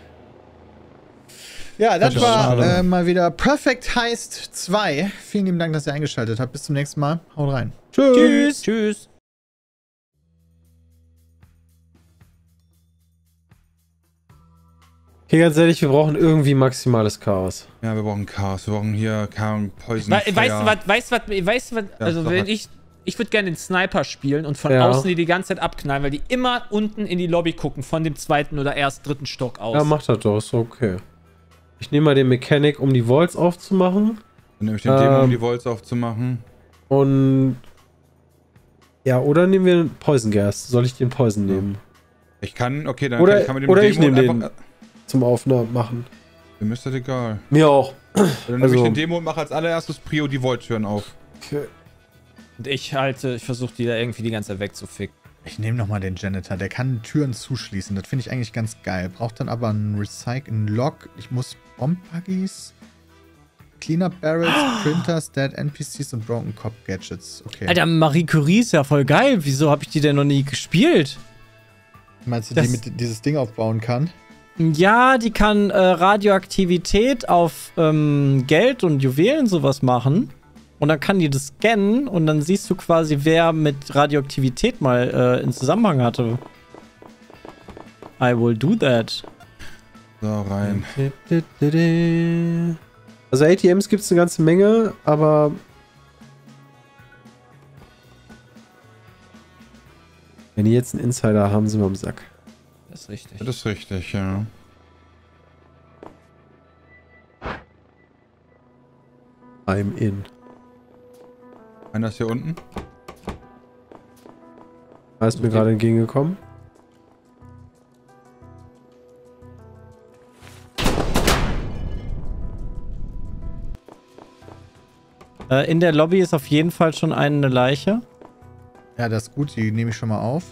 Ja, das Das war äh, mal wieder Perfect Heist 2. Vielen lieben Dank, dass ihr eingeschaltet habt. Bis zum nächsten Mal. Haut rein. Tschüss. Tschüss. Tschüss. Okay, ganz ehrlich, wir brauchen irgendwie maximales Chaos. Ja, wir brauchen Chaos. Wir brauchen hier Ahnung, Poison. We weißt du was, weißt du was, weißt du was, also sag wenn ich, ich würde gerne den Sniper spielen und von Ja. außen die die ganze Zeit abknallen, weil die immer unten in die Lobby gucken, von dem zweiten oder erst dritten Stock aus. Ja, mach das doch, ist okay. Ich nehme mal den Mechanic, um die Vaults aufzumachen. Dann nehme ich den Demo, Ähm. um die Volts aufzumachen. Und. Ja, oder nehmen wir Poison Gas. Soll ich den Poison nehmen? Ich kann, okay, dann Oder- kann, ich kann mit dem oder ich Demo nehm einfach, Zum Aufnahmen machen. Mir ist das egal. Mir auch. Dann nehme Also- ich den Demo und mache als allererstes Prio die Volt-Türen auf. Okay. Und ich halte, ich versuche die da irgendwie die ganze Zeit wegzuficken. Ich nehme nochmal den Janitor. Der kann Türen zuschließen. Das finde ich eigentlich ganz geil. Braucht dann aber einen Recycle, einen Lock. Ich muss Bomb-Buggies, Cleanup Barrels, *gasps* Printers, Dead NPCs und Broken Cop Gadgets. Okay. Alter, Marie Curie ist ja voll geil. Wieso habe ich die denn noch nie gespielt? Meinst du, das- die mit dieses Ding aufbauen kann? Ja, die kann äh, Radioaktivität auf ähm, Geld und Juwelen sowas machen. Und dann kann die das scannen und dann siehst du quasi, wer mit Radioaktivität mal äh, in Zusammenhang hatte. I will do that. So, rein. Also ATMs gibt es eine ganze Menge, aber. Wenn die jetzt einen Insider haben, sind wir am Sack. Das ist richtig. Das ist richtig, ja. I'm in. Einer ist hier unten. Da ist mir gerade entgegengekommen. Äh, in der Lobby ist auf jeden Fall schon eine Leiche. Ja, das ist gut. Die nehme ich schon mal auf.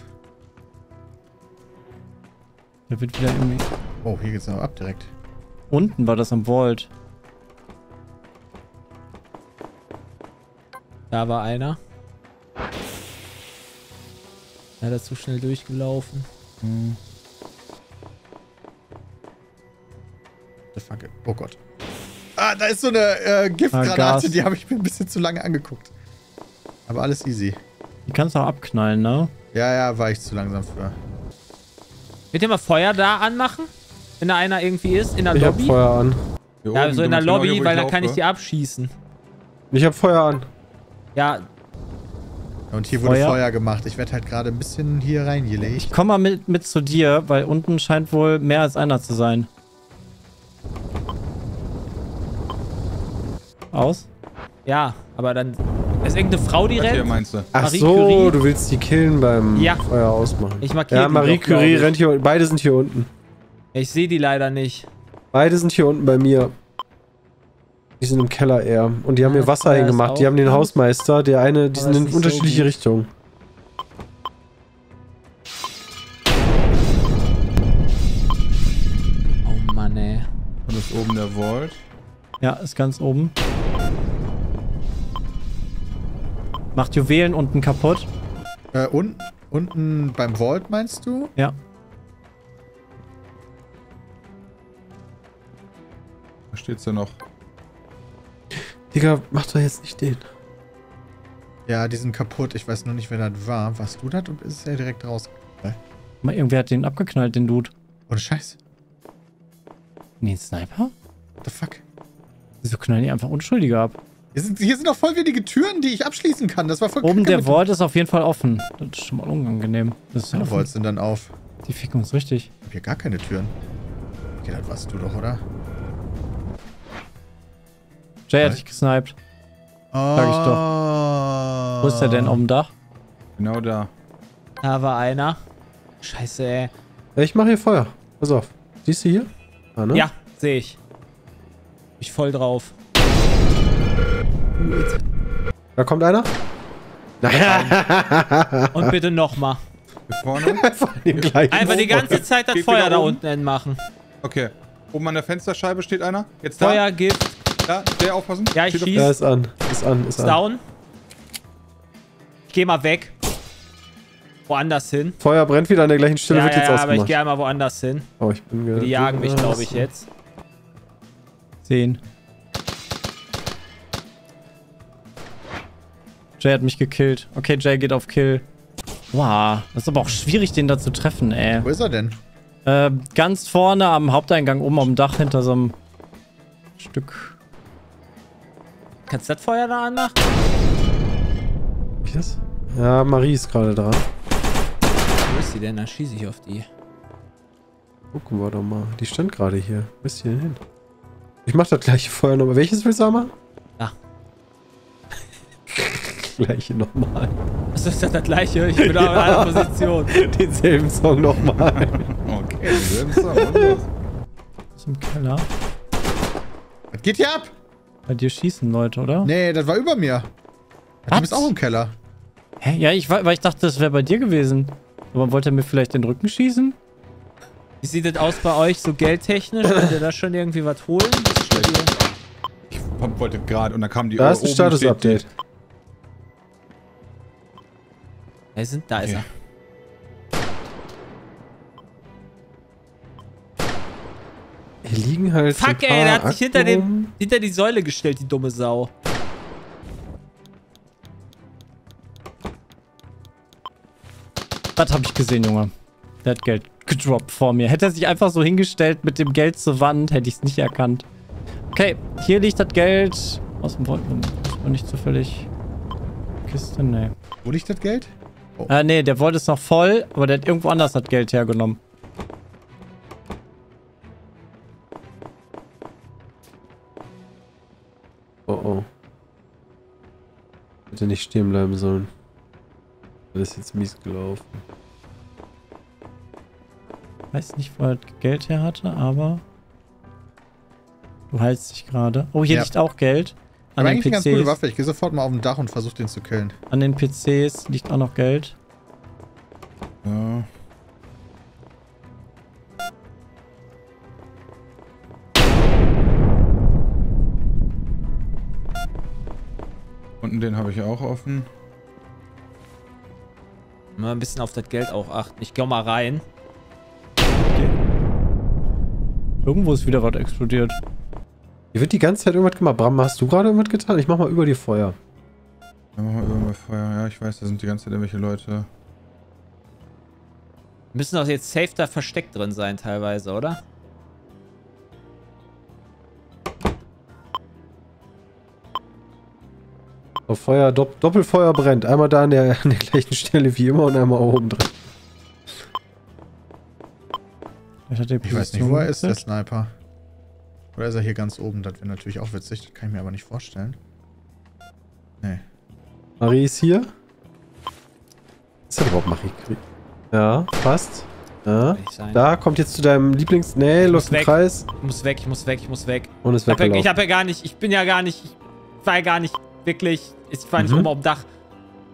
Der wird wieder irgendwie. Oh, hier geht's noch ab direkt. Unten war das am Vault. Da war einer. Ja, der ist zu schnell durchgelaufen. The fuck? Oh Gott. Ah, da ist so eine äh, Ah, Giftgranate. Gas. die habe ich mir ein bisschen zu lange angeguckt. Aber alles easy. Die kannst du auch abknallen, ne? Ja, ja, war ich zu langsam für. Könnt ihr mal Feuer da anmachen? Wenn da einer irgendwie ist, in der Ich hab Lobby? Feuer an. Hier Ja, so in der genau Lobby, hier, wo weil dann kann ich die abschießen. Ich hab Feuer an. Ja, Und hier wurde Feuer. Feuer, gemacht. Ich werde halt gerade ein bisschen hier reingelegt. Ich komm mal mit, mit zu dir, weil unten scheint wohl mehr als einer zu sein. Aus? ja, aber dann ist irgendeine Frau, die Was rennt. meinst du? Ach Marie so, Curie? du willst die killen beim Ja. Feuer ausmachen. Ich markiere Ja, die Marie doch, Curie rennt hier. Beide sind hier unten. Ich sehe die leider nicht. Beide sind hier unten bei mir. Die sind im Keller eher. Und die haben Ja, hier Wasser hingemacht. Die haben den. Hausmeister. Der eine, die Aber sind in so unterschiedliche gut. Richtungen. Oh Mann, ey. Und ist oben der Vault. Ja, ist ganz oben. Macht Juwelen unten kaputt. Äh, unten, unten beim Vault meinst du? Ja. Da steht's ja noch. Digga, mach doch jetzt nicht den. Ja, die sind kaputt. Ich weiß nur nicht, wer das war. Warst du das und ist er direkt raus? Mal, irgendwer hat den abgeknallt, den Dude. Ohne Scheiß. Nee, ein Sniper? What the fuck? Wieso knallen die einfach Unschuldige ab? Hier sind, hier sind auch voll wenige Türen, die ich abschließen kann. Das war voll Oben der Vault ist auf jeden Fall offen. Das ist schon mal unangenehm. Das offen. Vaults sind dann auf. Die ficken uns richtig. Ich hab hier gar keine Türen. Okay, das warst du doch, oder? Jay hat dich gesniped. Sag ich doch. Wo ist der Ah. denn? Auf dem Dach? Genau da. Da war einer. Scheiße, ey. Ich mache hier Feuer. Pass auf. Siehst du hier? Ah, ne? Ja, sehe ich. Bin ich voll drauf. Da kommt einer. *laughs* Und bitte nochmal. Vorne. *laughs* Einfach die ganze Zeit das Geht Feuer da unten entmachen. Okay. Oben an der Fensterscheibe steht einer. Jetzt da. Feuer, Gift, Da, der aufpassen. Ja, ich Steht auf- schieß. Ja, ist an. Ist an. Ist ist an. down. Ich geh mal weg. Woanders hin. Feuer brennt wieder an der gleichen Stelle, Ja, wird ja, jetzt ja, aber ich ausgemacht. gehe einmal woanders hin. oh, ich bin Die jagen mich, glaube ich, jetzt. Sehen. Jay hat mich gekillt. Okay, Jay geht auf Kill. Wow, das ist aber auch schwierig, den da zu treffen, ey. Wo ist er denn? Äh, ganz vorne am Haupteingang, oben am Dach, hinter so einem Stück. Kannst du das Feuer da anmachen? Ich das? Ja, Marie ist gerade dran. Wo ist die denn? Dann schieße ich auf die. Gucken wir doch mal. Die stand gerade hier. Wo ist die denn hin? Ich mach das gleiche Feuer nochmal. Welches willst du machen? Da. *laughs* gleiche nochmal. Was ist das das gleiche? Ich bin da in einer Position. Denselben Song nochmal. Okay, dieselben Song. los. Ist im Keller. Was geht hier ab? Bei dir schießen Leute, oder? Nee, das war über mir. Das Was? Team ist auch im Keller. Hä? Ja, ich, weil ich dachte, das wäre bei dir gewesen. Aber wollte er mir vielleicht den Rücken schießen? Wie sieht das aus bei euch so geldtechnisch? Könnt ihr da schon irgendwie was holen? Ich wollte gerade und dann kam die Da ist ein Status-Update. Da ist Okay. er. Hier liegen halt. Fuck, ey, der hat sich hinter, rum. hinter die Säule gestellt, die dumme Sau. Was habe ich gesehen, Junge? Der hat Geld gedroppt vor mir. Hätte er sich einfach so hingestellt mit dem Geld zur Wand, hätte ich es nicht erkannt. Okay, hier liegt das Geld. Aus dem Wolken. Ist man nicht zufällig. Kiste? Nee. Wo liegt das Geld? Äh, nee, der Vault ist noch voll, aber der hat irgendwo anders das Geld hergenommen. Oh oh. Hätte nicht stehen bleiben sollen. Das ist jetzt mies gelaufen. Weiß nicht, wo er Geld her hatte, aber. Du heilst dich gerade. Oh, hier Ja. liegt auch Geld. An Aber den, eigentlich eine ganz coole PCs, Waffe. Ich gehe sofort mal auf dem Dach und versuche den zu killen. an den PCs liegt auch noch Geld. Ja. Unten den habe ich auch offen. Mal ein bisschen auf das Geld auch achten. Ich geh mal rein. Irgendwo ist wieder was explodiert. Hier wird die ganze Zeit irgendwas gemacht. Bram, hast du gerade irgendwas getan? Ich mach mal über dir Feuer. Ja, mach mal über Feuer. Ja, ich weiß, da sind die ganze Zeit irgendwelche Leute. Müssen doch jetzt safe da versteckt drin sein, teilweise, oder? Auf Feuer, Dopp Doppelfeuer brennt. Einmal da an der, an der gleichen Stelle wie immer und einmal oben drin. Die Ich weiß nicht, wo er ist, der. Sniper. Oder ist er hier ganz oben? Das wäre natürlich auch witzig. Das kann ich mir aber nicht vorstellen. Nee. Marie ist hier. Ist ja überhaupt Marie? Ja, passt. Ja. Da kommt jetzt zu deinem Lieblings... Nee, muss im weg. Kreis Ich muss weg, ich muss weg, ich muss weg. und ist Ich hab, ja, weggelaufen. ich hab ja gar nicht, ich bin ja gar nicht, ich war ja gar nicht wirklich, ich war nicht Mhm. oben auf dem Dach.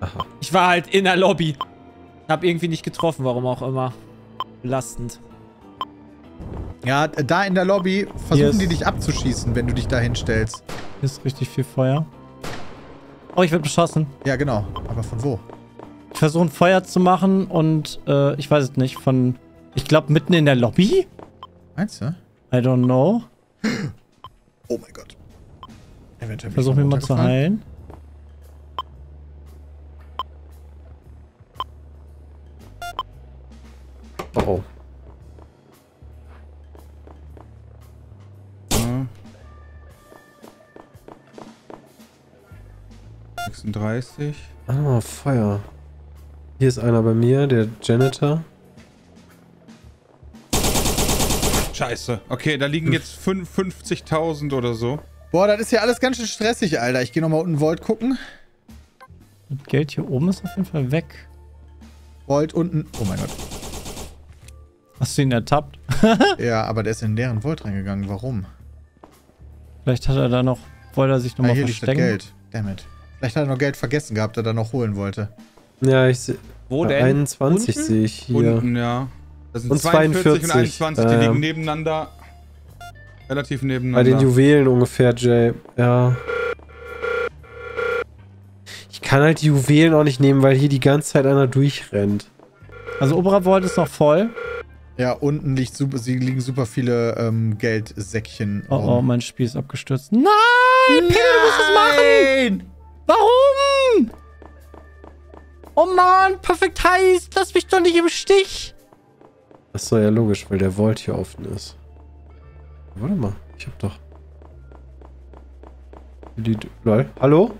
Aha. Ich war halt in der Lobby. Hab irgendwie nicht getroffen, warum auch immer. Belastend. Ja, da in der Lobby versuchen die dich abzuschießen, wenn du dich da hinstellst. Hier ist richtig viel Feuer. Oh, ich werde beschossen. Ja, genau. Aber von wo? Ich versuche ein Feuer zu machen und äh, ich weiß es nicht, von. Ich glaube mitten in der Lobby? Meinst du? I don't know. Oh mein Gott. Eventuell Versuch mich mal zu heilen. Oh oh. 36. Ah, Feuer. Hier ist einer bei mir, der Janitor. Scheiße. Okay, da liegen jetzt fün- 50.000 oder so. Boah, das ist ja alles ganz schön stressig, Alter. Ich gehe nochmal unten Volt gucken. Das Geld hier oben ist auf jeden Fall weg. Volt unten. Oh mein Gott. Hast du ihn ertappt? *laughs* Ja, aber der ist in deren Volt reingegangen. Warum? Vielleicht hat er da noch, wollte er sich Ah, nochmal hier liegt das verstecken. Geld. Dammit. Vielleicht hat er noch Geld vergessen gehabt, das er noch holen wollte. Ja, ich sehe. Wo denn? 21 Unten? sehe ich hier. Unten, ja. Das sind Und 42 und 42, 21, die ähm. liegen nebeneinander. Relativ nebeneinander. Bei den Juwelen ungefähr, Jay. Ja. Ich kann halt die Juwelen auch nicht nehmen, weil hier die ganze Zeit einer durchrennt. Also oberer Vault ist noch voll. Ja, unten liegt super, sie liegen super viele ähm, Geldsäckchen. Oh oh, rum. mein Spiel ist abgestürzt. Nein! Peter, du musst es machen! Warum? Oh Mann, Perfect Heist, lass mich doch nicht im Stich. Das ist doch ja logisch, weil der Vault hier offen ist. Warte mal, ich hab doch. Die, lol. Hallo?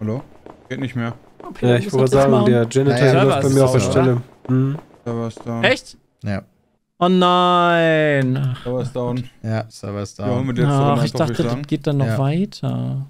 Hallo? Geht nicht mehr. Oh, Peter, Ja, ich wollte sagen, der Janitor Naja, Server läuft bei ist mir auf der Stelle. Hm. War es down. Echt? Ja, Oh nein. War es down. ja, Server ist Ja, down. wir den jetzt Ach, ich dachte, das geht dann noch Ja. weiter.